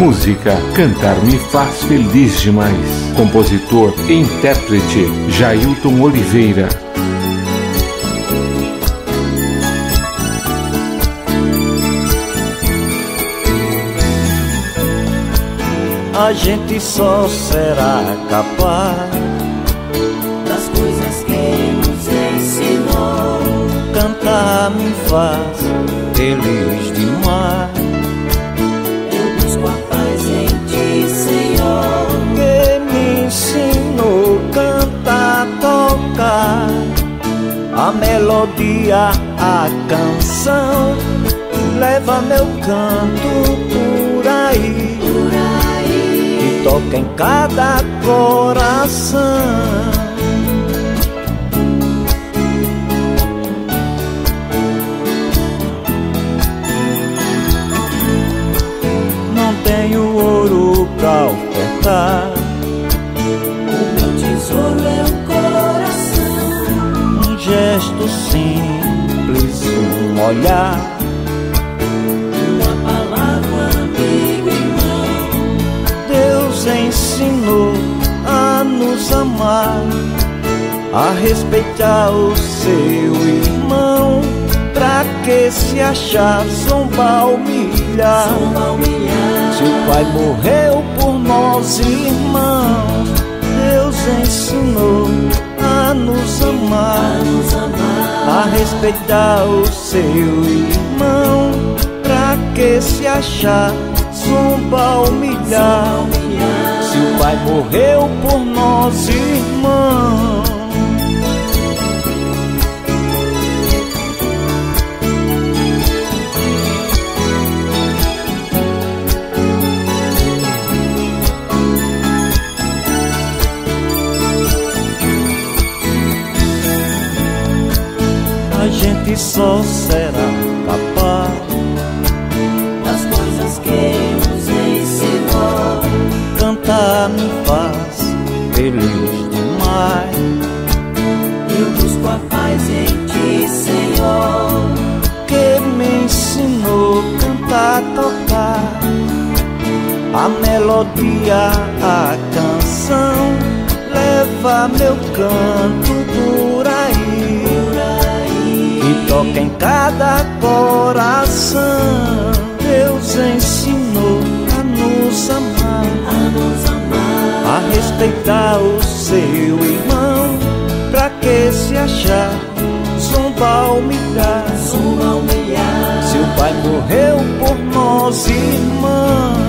Música Cantar me faz feliz demais. Compositor e intérprete Jailton Oliveira. A gente só será capaz Cantar me faz feliz demais. a melodia, a canção leva meu canto por aí, por aí. e toca em cada coração. Olhar. Uma palavra, amigo irmão. Deus ensinou a nos amar, a respeitar o seu irmão. Pra que se achar zombar, humilhar? Zomba, humilhar. Se o pai morreu por nós, irmãos, respeitar o seu irmão. Pra que se achar zomba, humilhar? humilhar. Se o pai morreu por nós, irmãos. Gente só será capaz das coisas que nos ensinou. Cantar me faz feliz demais. Eu busco a paz em ti, Senhor, que me ensinou a cantar, tocar a melodia, a canção leva meu canto em cada coração Deus ensinou a nos amar, a, nos amar. a respeitar o seu irmão. Pra que se achar, zombar, humilhar? Zombar, humilhar. Seu pai morreu por nós, irmãos.